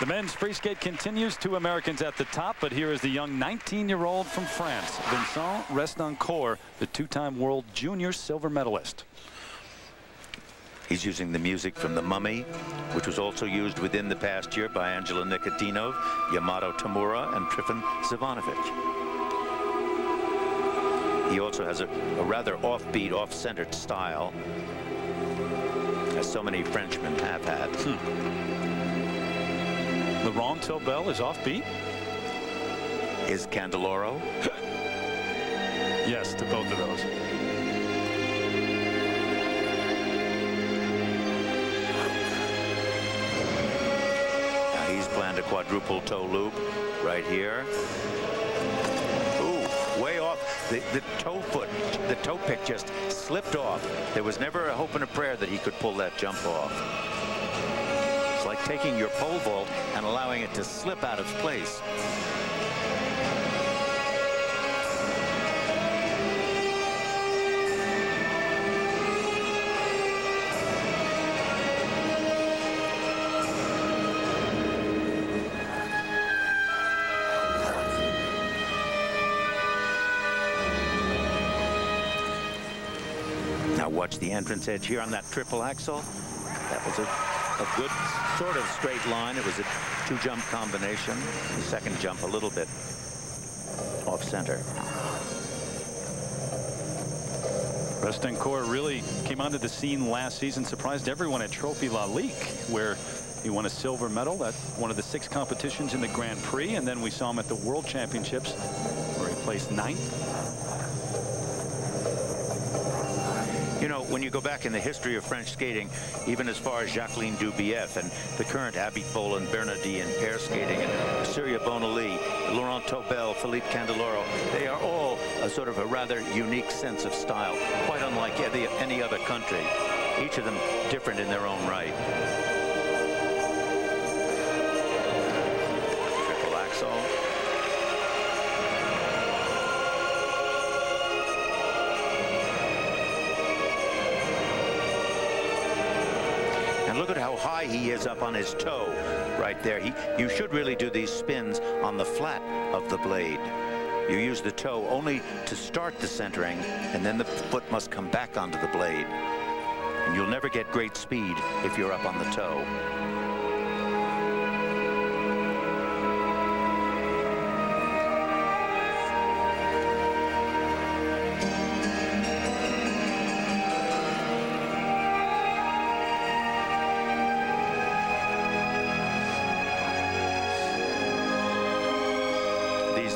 The men's free skate continues. Two Americans at the top, but here is the young 19-year-old from France, Vincent Restencourt, the two-time world junior silver medalist. He's using the music from The Mummy, which was also used within the past year by Angela Nikodinov, Yamato Tamura, and Trifun Zivanovic. He also has a, a rather offbeat, off-centered style, as so many Frenchmen have had. Hmm. Laurent Tobel is offbeat. Is Candeloro? yes, to both of those. Now he's planned a quadruple toe loop right here. Ooh, way off. The, the toe foot, the toe pick just slipped off. There was never a hope and a prayer that he could pull that jump off taking your pole vault and allowing it to slip out of place. Now watch the entrance edge here on that triple axel. That was a a good sort of straight line. It was a two-jump combination. The second jump a little bit off center. Restencourt really came onto the scene last season, surprised everyone at Trophée Lalique, where he won a silver medal at one of the six competitions in the Grand Prix, and then we saw him at the World Championships, where he placed ninth. You know, when you go back in the history of French skating, even as far as Jacqueline Dubief and the current Abitbol and, Bernadis and pair skating, and Surya Bonaly, Laurent Tobel, Philippe Candeloro, they are all a sort of a rather unique sense of style, quite unlike any other country. Each of them different in their own right. Triple axel. Look at how high he is up on his toe right there. He, you should really do these spins on the flat of the blade. You use the toe only to start the centering, and then the foot must come back onto the blade. And you'll never get great speed if you're up on the toe.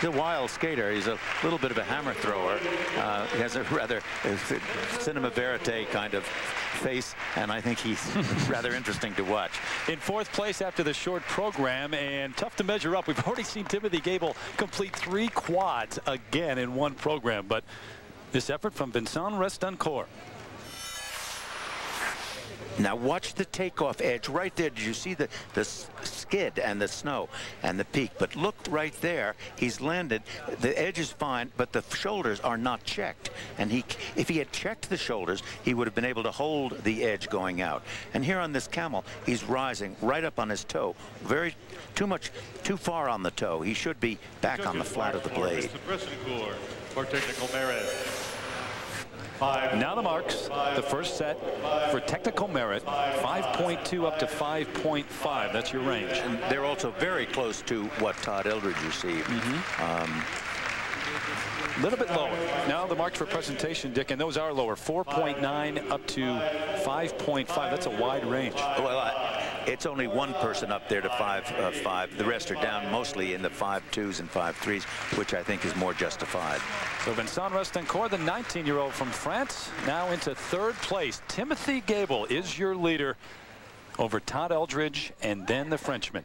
he's a wild skater. He's a little bit of a hammer thrower. Uh, he has a rather cinema verite kind of face, and I think he's rather interesting to watch. In fourth place after the short program, and tough to measure up. We've already seen Timothy Goebel complete three quads again in one program, but this effort from Vincent Restencourt. Now watch the takeoff edge right there. Did you see the, the skid and the snow and the peak? But look right there. He's landed. The edge is fine, but the shoulders are not checked. And he, if he had checked the shoulders, he would have been able to hold the edge going out. And here on this camel, he's rising right up on his toe. Very, too much, too far on the toe. He should be back on the flat of the blade. For technical merit. Five. Now the marks. The first set for technical merit, 5.2 up to 5.5. That's your range. And they're also very close to what Todd Eldredge received. Mm -hmm. um, a little bit lower. Now the marks for presentation, Dick, and those are lower. 4.9 up to 5.5. That's a wide range. Well, it's only one person up there to five uh, five. The rest are down mostly in the five twos and five threes, which I think is more justified. So Vincent Restencourt, the 19-year-old from France, now into third place. Timothy Goebel is your leader over Todd Eldredge and then the Frenchman.